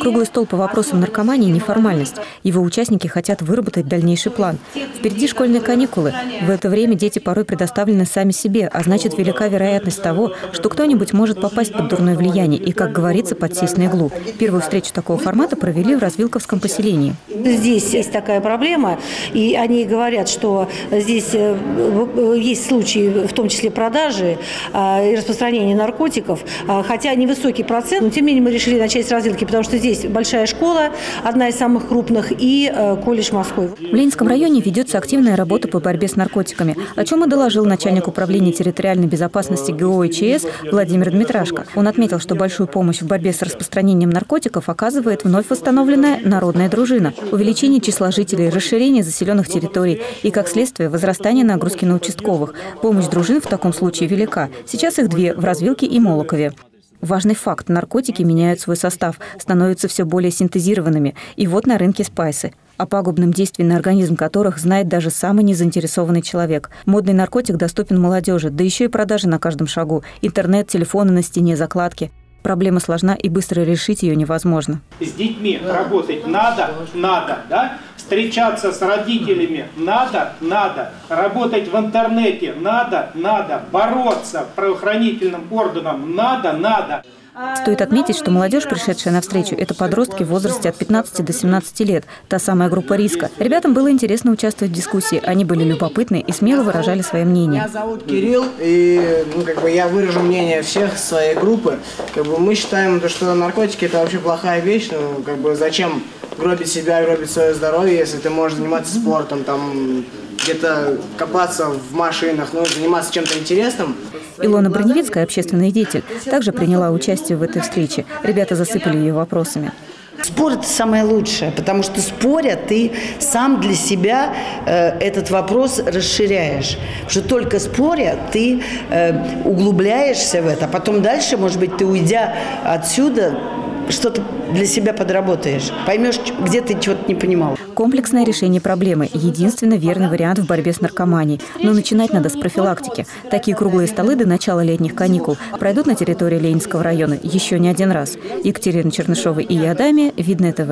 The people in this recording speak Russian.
Круглый стол по вопросам наркомании – не формальность. Его участники хотят выработать дальнейший план. Впереди школьные каникулы. В это время дети порой предоставлены сами себе, а значит, велика вероятность того, что кто-нибудь может попасть под дурное влияние и, как говорится, подсесть на иглу. Первую встречу такого формата провели в Развилковском поселении. Здесь есть такая проблема, и они говорят, что здесь э, есть случаи, в том числе продажи э, и распространения наркотиков, э, хотя невысокий процент, но тем не менее мы решили начать с развилки, потому что здесь большая школа, одна из самых крупных, и колледж Москвы. В Ленинском районе ведется активная работа по борьбе с наркотиками, о чем и доложил начальник управления территориальной безопасности ГО и ЧС Владимир Дмитрашко. Он отметил, что большую помощь в борьбе с распространением наркотиков оказывает вновь восстановленная народная дружина увеличение числа жителей, расширение заселенных территорий и, как следствие, возрастание нагрузки на участковых. Помощь дружин в таком случае велика. Сейчас их две – в Развилке и Молокове. Важный факт – наркотики меняют свой состав, становятся все более синтезированными. И вот на рынке спайсы о пагубном действии на организм которых знает даже самый незаинтересованный человек. Модный наркотик доступен молодежи, да еще и продажи на каждом шагу. Интернет, телефоны на стене, закладки. Проблема сложна и быстро решить ее невозможно. С детьми работать надо, надо, да? Встречаться с родителями надо, надо. Работать в интернете надо, надо. Бороться правоохранительным органам надо, надо. Стоит отметить, что молодежь, пришедшая на встречу, это подростки в возрасте от 15 до 17 лет, та самая группа риска. Ребятам было интересно участвовать в дискуссии, они были любопытны и смело выражали свое мнение. Меня зовут Кирилл, и ну, как бы я выражу мнение всех своей группы. Как бы мы считаем, что наркотики это вообще плохая вещь, ну как бы зачем гробить себя, гробить свое здоровье, если ты можешь заниматься спортом, там где-то копаться в машинах, ну, заниматься чем-то интересным. Илона Броневицкая, общественный деятель, также приняла участие в этой встрече. Ребята засыпали ее вопросами. Спор – это самое лучшее, потому что споря ты сам для себя э, этот вопрос расширяешь. Потому что только споря ты э, углубляешься в это, а потом дальше, может быть, ты уйдя отсюда, что-то для себя подработаешь. Поймешь, где ты чего-то не понимал. Комплексное решение проблемы – единственно верный вариант в борьбе с наркоманией. Но начинать надо с профилактики. Такие круглые столы до начала летних каникул пройдут на территории Ленинского района еще не один раз. Екатерина Чернышова и Ядами, Видное ТВ.